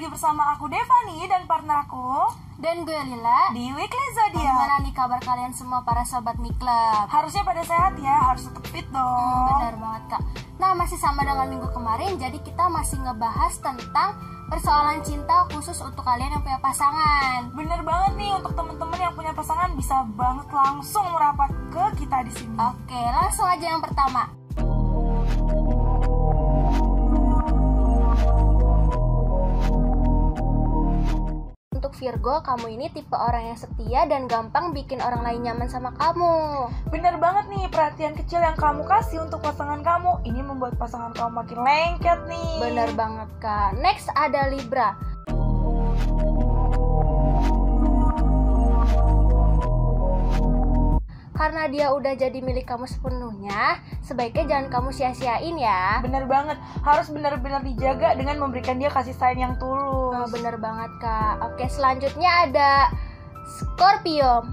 bersama aku Devani dan partner aku Dan gue Lila di Weekly Zodiac. Gimana nih kabar kalian semua para sobat Mi Club? Harusnya pada sehat ya, harus tetap fit dong. Hmm, benar banget kak Nah masih sama dengan minggu kemarin Jadi kita masih ngebahas tentang persoalan cinta khusus untuk kalian yang punya pasangan Bener banget nih untuk temen-temen yang punya pasangan bisa banget langsung merapat ke kita di sini. Oke langsung aja yang pertama Virgo, kamu ini tipe orang yang setia dan gampang bikin orang lain nyaman sama kamu. Bener banget nih perhatian kecil yang kamu kasih untuk pasangan kamu ini membuat pasangan kamu makin lengket nih. Bener banget kak. Next ada Libra. Karena dia udah jadi milik kamu sepenuhnya, sebaiknya jangan kamu sia-siain ya. Bener banget, harus benar-benar dijaga dengan memberikan dia kasih sayang yang tulus. Oh, bener banget kak. Oke selanjutnya ada Scorpio.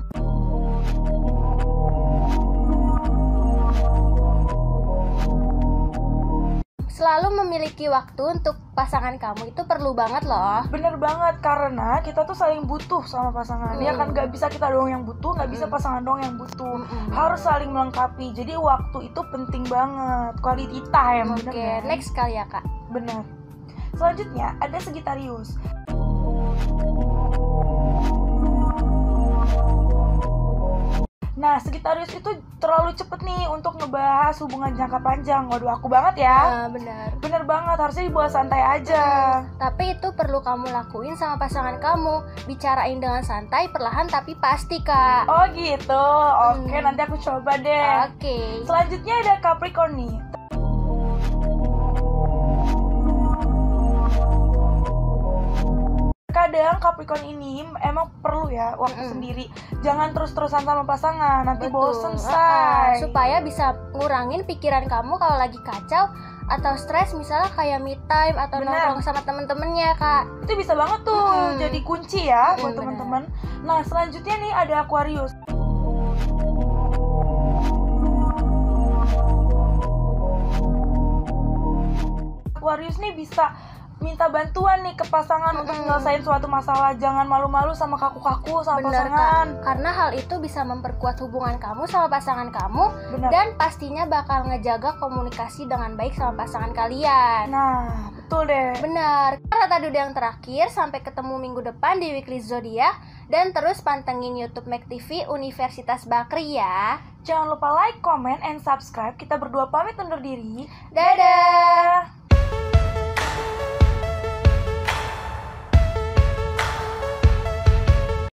Selalu memiliki waktu untuk pasangan kamu itu perlu banget loh. Bener banget karena kita tuh saling butuh sama pasangan. Ya kan Hmm. nggak bisa kita doang yang butuh, nggak bisa Hmm. pasangan doang yang butuh. Mm-mm. Harus saling melengkapi. Jadi waktu itu penting banget. Quality time. Oke, kan? next kali ya kak. Bener. Selanjutnya ada Sagittarius. Nah, Sagittarius itu terlalu cepet nih untuk ngebahas hubungan jangka panjang. Waduh, aku banget ya. Ah, benar. Bener banget, harusnya dibawa santai aja. Tapi itu perlu kamu lakuin sama pasangan kamu. Bicarain dengan santai, perlahan tapi pasti kak. Oh gitu, oke Hmm. nanti aku coba deh. Oke. Selanjutnya ada Capricorn nih. Kadang Capricorn ini emang perlu ya waktu Mm-mm. sendiri. Jangan terus-terusan sama pasangan, nanti bosen Ah, ah. say. supaya bisa ngurangin pikiran kamu kalau lagi kacau atau stres misalnya kayak me time atau Benar. nongkrong sama temen-temennya kak. Itu bisa banget tuh Mm-mm. jadi kunci ya Mm-mm, buat teman-teman. Nah, selanjutnya nih ada Aquarius. Aquarius nih bisa minta bantuan nih ke pasangan untuk Mm-mm. nyelesain suatu masalah. Jangan malu-malu sama kaku-kaku sama Bener pasangan. kak. Karena hal itu bisa memperkuat hubungan kamu sama pasangan kamu Benar. dan pastinya bakal ngejaga komunikasi dengan baik sama pasangan kalian. Nah, betul deh. Benar. Kata dulu yang terakhir, sampai ketemu minggu depan di Weekly Zodiac dan terus pantengin YouTube Mac TV Universitas Bakri ya. Jangan lupa like, comment, and subscribe. Kita berdua pamit undur diri. Dadah.